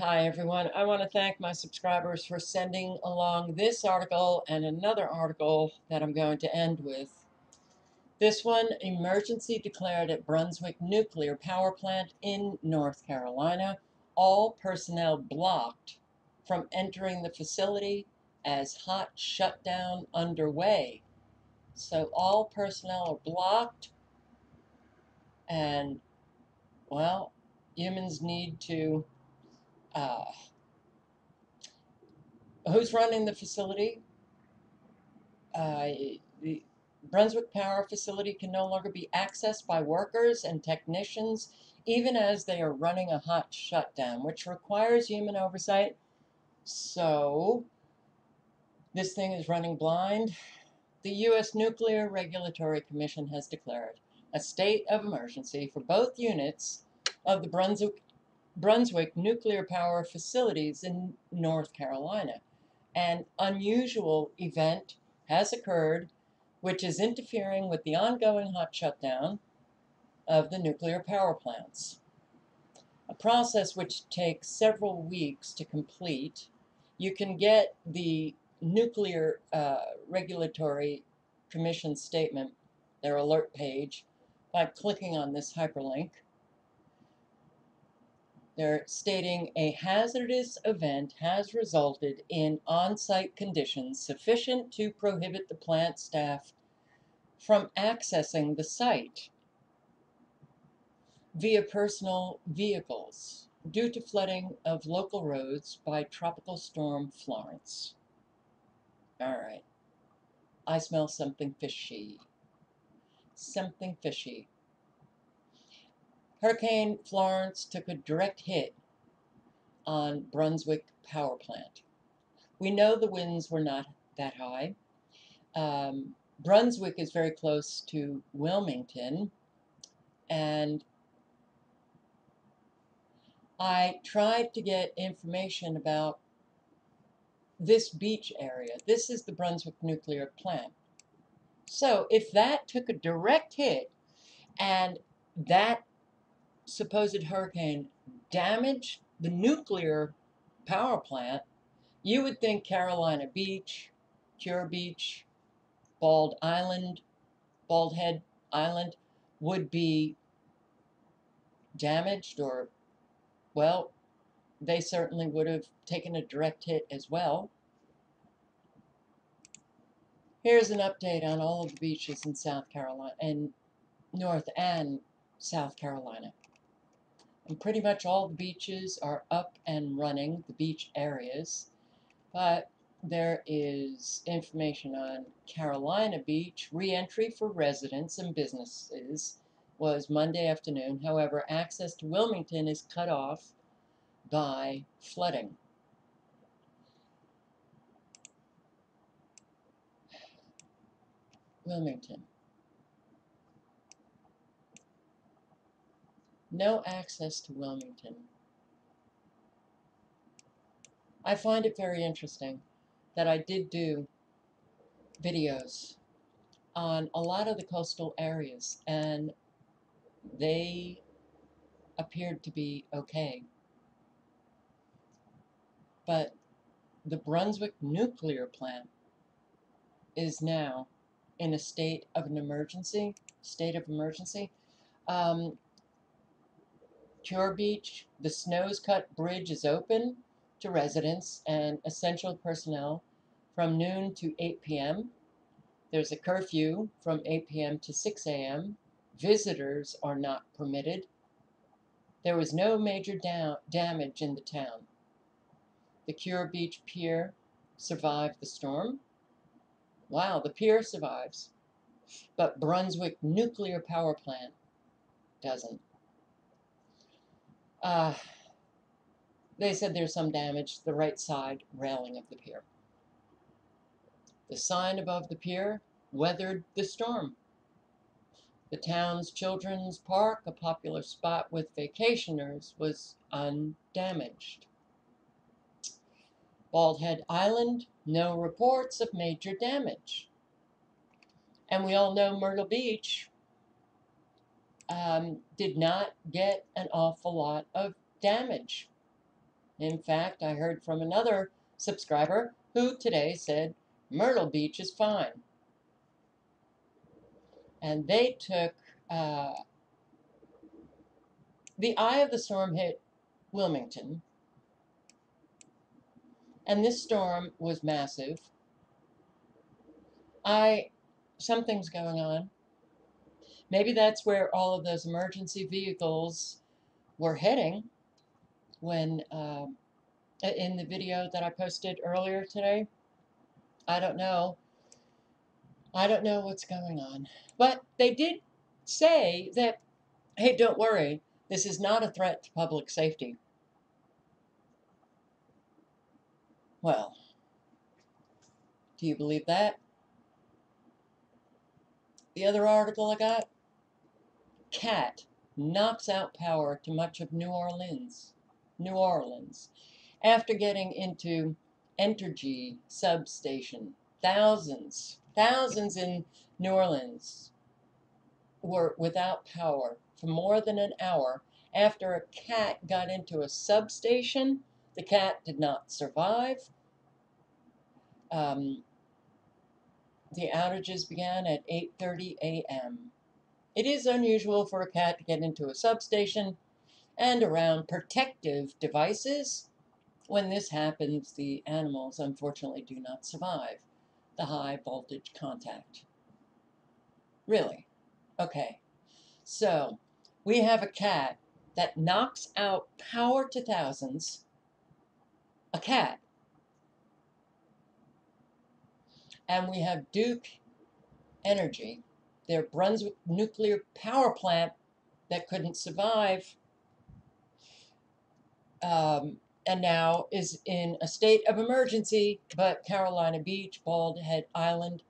Hi, everyone. I want to thank my subscribers for sending along this article and another article that I'm going to end with. This one, emergency declared at Brunswick Nuclear Power Plant in North Carolina. All personnel blocked from entering the facility as hot shutdown underway. So all personnel are blocked and, well, humans need to uh, who's running the facility? Uh, the Brunswick Power Facility can no longer be accessed by workers and technicians, even as they are running a hot shutdown, which requires human oversight. So, this thing is running blind. The U.S. Nuclear Regulatory Commission has declared a state of emergency for both units of the Brunswick Brunswick nuclear power facilities in North Carolina. An unusual event has occurred which is interfering with the ongoing hot shutdown of the nuclear power plants. A process which takes several weeks to complete. You can get the Nuclear uh, Regulatory Commission statement, their alert page, by clicking on this hyperlink. They're stating a hazardous event has resulted in on-site conditions sufficient to prohibit the plant staff from accessing the site via personal vehicles due to flooding of local roads by Tropical Storm Florence. All right. I smell something fishy. Something fishy. Hurricane Florence took a direct hit on Brunswick Power Plant. We know the winds were not that high. Um, Brunswick is very close to Wilmington, and I tried to get information about this beach area. This is the Brunswick nuclear plant. So if that took a direct hit and that supposed hurricane damaged the nuclear power plant, you would think Carolina Beach, Kure Beach, Bald Island, Bald Head Island would be damaged or, well, they certainly would have taken a direct hit as well. Here's an update on all of the beaches in South Carolina, in North and South Carolina. And pretty much all the beaches are up and running, the beach areas. But there is information on Carolina Beach. Reentry for residents and businesses was Monday afternoon. However, access to Wilmington is cut off by flooding. Wilmington. No access to Wilmington. I find it very interesting that I did do videos on a lot of the coastal areas and they appeared to be okay. But the Brunswick nuclear plant is now in a state of an emergency, state of emergency. Um, Kure Beach, the Snows Cut Bridge is open to residents and essential personnel from noon to 8 p.m. There's a curfew from 8 p.m. to 6 a.m. Visitors are not permitted. There was no major da damage in the town. The Kure Beach Pier survived the storm. Wow, the pier survives. But Brunswick Nuclear Power Plant doesn't. Uh, they said there's some damage to the right side railing of the pier. The sign above the pier weathered the storm. The town's children's park, a popular spot with vacationers, was undamaged. Bald Head Island, no reports of major damage. And we all know Myrtle Beach um, did not get an awful lot of damage. In fact, I heard from another subscriber who today said Myrtle Beach is fine. And they took uh, the eye of the storm hit Wilmington, and this storm was massive. I something's going on. Maybe that's where all of those emergency vehicles were heading when um, in the video that I posted earlier today. I don't know. I don't know what's going on. But they did say that, hey, don't worry, this is not a threat to public safety. Well, do you believe that? The other article I got Cat knocks out power to much of New Orleans. New Orleans after getting into Entergy substation. Thousands, thousands in New Orleans were without power for more than an hour after a cat got into a substation. The cat did not survive. Um, the outages began at 8:30 a.m. It is unusual for a cat to get into a substation and around protective devices. When this happens, the animals unfortunately do not survive the high voltage contact. Really? Okay. So, we have a cat that knocks out power to thousands. A cat. And we have Duke Energy, their Brunswick nuclear power plant that couldn't survive um, and now is in a state of emergency, but Carolina Beach, Bald Head Island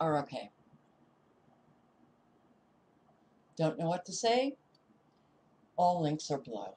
are okay. Don't know what to say? All links are below.